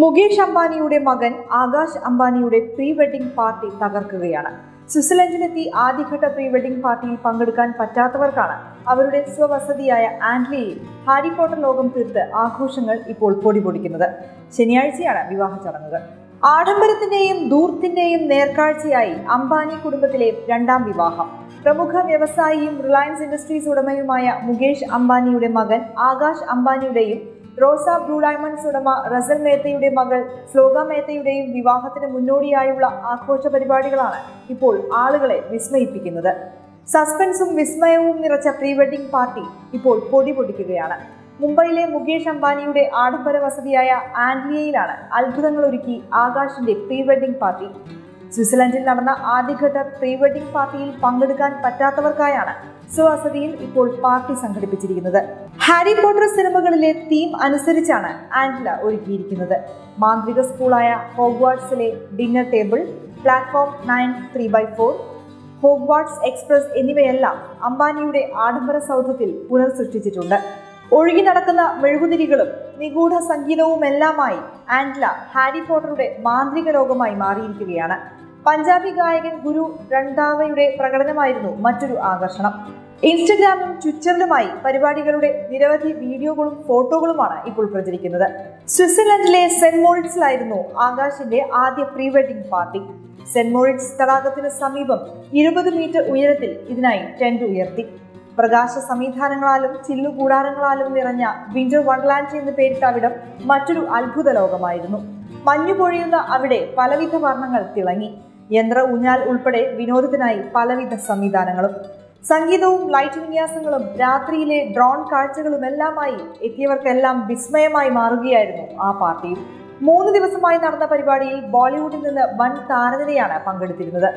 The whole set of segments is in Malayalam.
മുകേഷ് അംബാനിയുടെ മകൻ ആകാശ് അംബാനിയുടെ പ്രീ വെഡിംഗ് പാർട്ടി തകർക്കുകയാണ്. സ്വിറ്റ്സർലൻഡിലെത്തി ആദ്യഘട്ട പ്രീ വെഡിംഗ് പാർട്ടിയിൽ പങ്കെടുക്കാൻ പറ്റാത്തവർക്കാണ് അവരുടെ സ്വവസതിയായ ആൻഡ്ലിയിൽ ഹാരി പോട്ടർ ലോകം തീർത്ത് ആഘോഷങ്ങൾ ഇപ്പോൾ പൊടിപൊടിക്കുന്നത്. ശനിയാഴ്ചയാണ് വിവാഹ ചടങ്ങുകൾ. ആഡംബരത്തിന്റെയും ദൂർത്തിന്റെയും നേർക്കാഴ്ചയായി അംബാനി കുടുംബത്തിലെ രണ്ടാം വിവാഹം. പ്രമുഖ വ്യവസായിയും റിലയൻസ് ഇൻഡസ്ട്രീസ് ഉടമയുമായ മുകേഷ് അംബാനിയുടെ മകൻ ആകാശ് അംബാനിയുടെയും റോസ ബ്ലൂ ഡയമണ്ട്സ് ഉടമ റസൽ മേത്തയുടെ മകൾ ശ്ലോക മേത്തയുടെയും വിവാഹത്തിന് മുന്നോടിയായുള്ള ആഘോഷ പരിപാടികളാണ് ഇപ്പോൾ ആളുകളെ വിസ്മയിപ്പിക്കുന്നത്. സസ്പെൻസും വിസ്മയവും നിറച്ച പ്രീ വെഡിംഗ് പാർട്ടി ഇപ്പോൾ പൊടി പൊടിക്കുകയാണ്. മുംബൈയിലെ മുകേഷ് അംബാനിയുടെ ആഡംബര വസതിയായ ആൻഡ്ലിയയിലാണ് അത്ഭുതങ്ങൾ ഒരുക്കി ആകാശിന്റെ പ്രീ വെഡിംഗ് പാർട്ടി. സ്വിറ്റ്സർലൻഡിൽ നടന്ന ആദ്യഘട്ട പ്രീ വെഡിംഗ് പാർട്ടിയിൽ പങ്കെടുക്കാൻ പറ്റാത്തവർക്കായാണ് സുവാസതിയിൽ ഇപ്പോൾ പാർട്ടി സംഘടിപ്പിച്ചിരിക്കുന്നത്. ഹാരി പോട്ടർ സിനിമകളിലെ തീം അനുസരിച്ചാണ് ആൻഡ്ല ഒരുക്കിയിരിക്കുന്നത്. മാന്ത്രിക സ്കൂളായ ഹോഗ്വാർട്സിലെ dinner table platform nine three by four Hogwarts Express എന്നിവയെല്ലാം അംബാനിയുടെ ആഡംബര സൗധത്തിൽ പുനർസൃഷ്ടിച്ചിട്ടുണ്ട്. ഒഴുകി നടക്കുന്ന മെഴുകുതിരികളും നിഗൂഢ സംഗീതവുമെല്ലാമായി ആൻഡ്ല ഹാരി പോട്ടറുടെ മാന്ത്രിക ലോകമായി മാറിയിരിക്കുകയാണ്. പഞ്ചാബി ഗായകൻ ഗുരു രണ്ടാവയുടെ പ്രകടനമായിരുന്നു മറ്റൊരു ആകർഷണം. ഇൻസ്റ്റഗ്രാമിലും ട്വിറ്ററിലുമായി പരിപാടികളുടെ നിരവധി വീഡിയോകളും ഫോട്ടോകളുമാണ് ഇപ്പോൾ പ്രചരിക്കുന്നത്. സ്വിറ്റ്സർലൻഡിലെ സെന്റ് മോറിറ്റ്സിലായിരുന്നു ആകാശിന്റെ ആദ്യ pre wedding party. Saint Moritz തടാകത്തിന് സമീപം ഇരുപത് മീറ്റർ ഉയരത്തിൽ ഇതിനായി ടെന്റ് ഉയർത്തി. പ്രകാശ സംവിധാനങ്ങളാലും ചില്ലുകൂടാരങ്ങളാലും നിറഞ്ഞ വിന്റർ വൺലാൻഡ് എന്ന് പേരിട്ട അവിടം മറ്റൊരു അത്ഭുത ലോകമായിരുന്നു. മഞ്ഞു പൊഴിയുന്ന അവിടെ പലവിധ വർണങ്ങൾ തിളങ്ങി. യന്ത്ര ഊഞ്ഞാൽ ഉൾപ്പെടെ വിനോദത്തിനായി പലവിധ സംവിധാനങ്ങളും. സംഗീതവും ലൈറ്റ് വിന്യാസങ്ങളും രാത്രിയിലെ ഡ്രോൺ കാഴ്ചകളുമെല്ലാമായി എത്തിയവർക്കെല്ലാം വിസ്മയമായി മാറുകയായിരുന്നു ആ പാർട്ടിയും. മൂന്ന് ദിവസമായി നടന്ന പരിപാടിയിൽ ബോളിവുഡിൽ നിന്ന് വൻ താരനിരയാണ് പങ്കെടുത്തിരുന്നത്.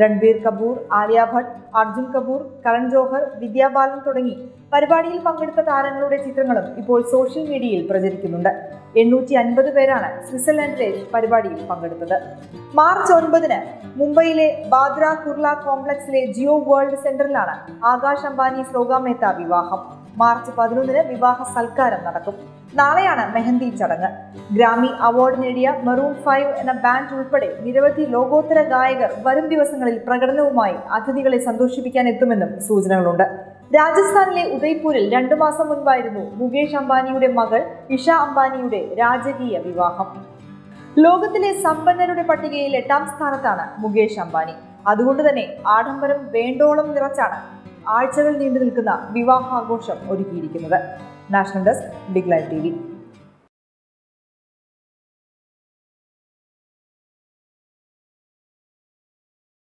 രൺബീർ കപൂർ ആലിയ ഭട്ട് അർജുൻ കപൂർ കരൺ ജോഹർ വിദ്യാ ബാലൻ തുടങ്ങി പരിപാടിയിൽ പങ്കെടുത്ത താരങ്ങളുടെ ചിത്രങ്ങളും ഇപ്പോൾ സോഷ്യൽ മീഡിയയിൽ പ്രചരിക്കുന്നുണ്ട്. എണ്ണൂറ്റി അൻപത് പേരാണ് സ്വിറ്റ്സർലൻഡിലെ പരിപാടിയിൽ പങ്കെടുത്തത്. മാർച്ച് ഒൻപതിന് മുംബൈയിലെ ബാദ്ര കുർള കോംപ്ലക്സിലെ ജിയോ വേൾഡ് സെന്ററിലാണ് ആകാശ് അംബാനി ശ്ലോക മേത്ത വിവാഹം. മാർച്ച് പതിനൊന്നിന് വിവാഹ സൽക്കാരം നടക്കും. നാളെയാണ് മെഹന്തി ചടങ്ങ്. ഗ്രാമി അവാർഡ് നേടിയ മെറൂൺ ഫൈവ് എന്ന ബാൻഡ് ഉൾപ്പെടെ നിരവധി ലോകോത്തര ഗായകർ വരും ദിവസങ്ങളിൽ പ്രകടനവുമായി അതിഥികളെ സന്തോഷിപ്പിക്കാൻ എത്തുമെന്നും സൂചനകളുണ്ട്. രാജസ്ഥാനിലെ ഉദയ്പൂരിൽ രണ്ടു മാസം മുൻപായിരുന്നു മുകേഷ് അംബാനിയുടെ മകൾ ഇഷ അംബാനിയുടെ രാജകീയ വിവാഹം. ലോകത്തിലെ സമ്പന്നരുടെ പട്ടികയിൽ എട്ടാം സ്ഥാനത്താണ് മുകേഷ് അംബാനി. അതുകൊണ്ട് തന്നെ ആഡംബരം വേണ്ടോളം നിറച്ചാണ് ആഴ്ചകൾ നീണ്ടു നിൽക്കുന്ന വിവാഹാഘോഷം ഒരുക്കിയിരിക്കുന്നത്. National desk big live T